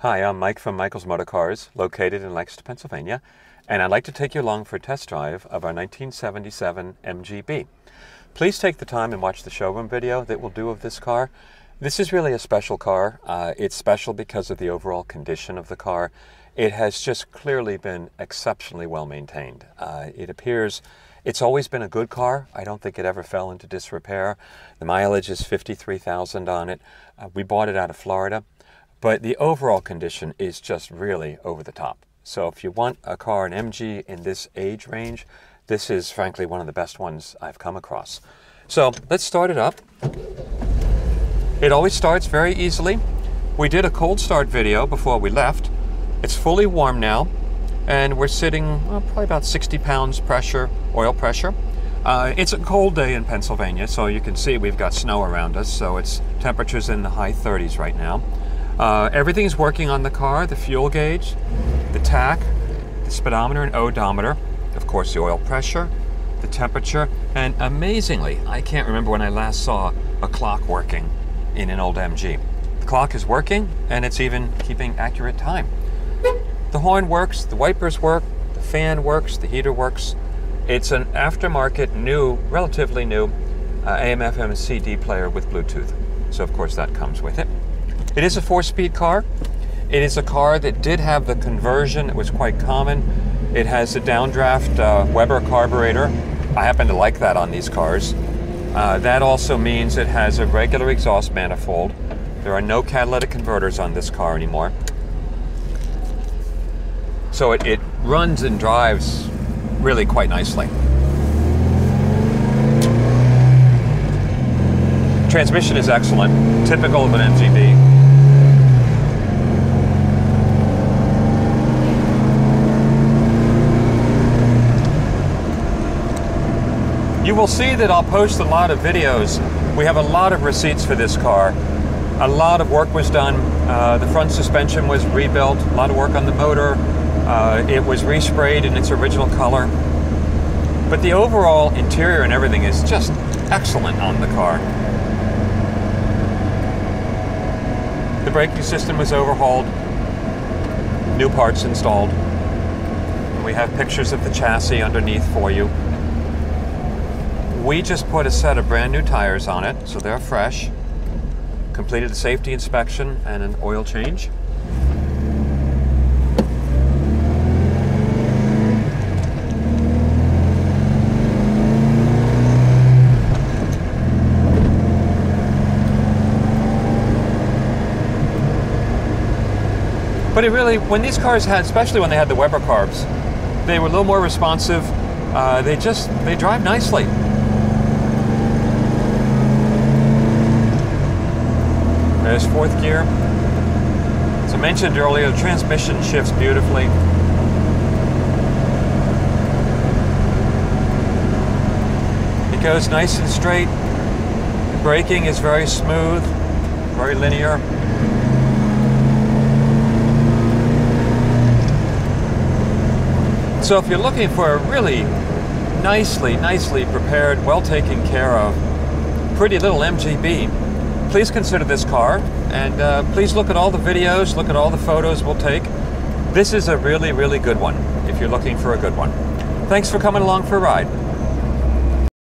Hi, I'm Mike from Michael's Motor Cars, located in Lancaster, Pennsylvania, and I'd like to take you along for a test drive of our 1977 MGB. Please take the time and watch the showroom video that we'll do of this car. This is really a special car. Uh, it's special because of the overall condition of the car. It has just clearly been exceptionally well maintained. Uh, it appears it's always been a good car. I don't think it ever fell into disrepair. The mileage is 53,000 on it. Uh, we bought it out of Florida. But the overall condition is just really over the top. So if you want a car, an MG in this age range, this is frankly one of the best ones I've come across. So let's start it up. It always starts very easily. We did a cold start video before we left. It's fully warm now, and we're sitting well, probably about 60 pounds pressure, oil pressure. Uh, it's a cold day in Pennsylvania, so you can see we've got snow around us, so it's temperatures in the high 30s right now. Uh, everything's working on the car, the fuel gauge, the tach, the speedometer and odometer, of course the oil pressure, the temperature, and amazingly, I can't remember when I last saw a clock working in an old MG. The clock is working and it's even keeping accurate time. The horn works, the wipers work, the fan works, the heater works. It's an aftermarket new, relatively new uh, AM FM CD player with Bluetooth. So of course that comes with it. It is a four-speed car. It is a car that did have the conversion. It was quite common. It has a downdraft uh, Weber carburetor. I happen to like that on these cars. Uh, that also means it has a regular exhaust manifold. There are no catalytic converters on this car anymore. So it, it runs and drives really quite nicely. Transmission is excellent, typical of an MGB. You will see that I'll post a lot of videos. We have a lot of receipts for this car. A lot of work was done. Uh, the front suspension was rebuilt, a lot of work on the motor. Uh, it was resprayed in its original color. But the overall interior and everything is just excellent on the car. The braking system was overhauled, new parts installed. We have pictures of the chassis underneath for you. We just put a set of brand new tires on it, so they're fresh. Completed a safety inspection and an oil change. But it really, when these cars had, especially when they had the Weber carbs, they were a little more responsive. Uh, they just, they drive nicely. Fourth gear. As I mentioned earlier, the transmission shifts beautifully. It goes nice and straight. The braking is very smooth, very linear. So if you're looking for a really nicely, nicely prepared, well taken care of, pretty little MGB, please consider this car and uh, please look at all the videos, look at all the photos we'll take. This is a really, really good one if you're looking for a good one. Thanks for coming along for a ride.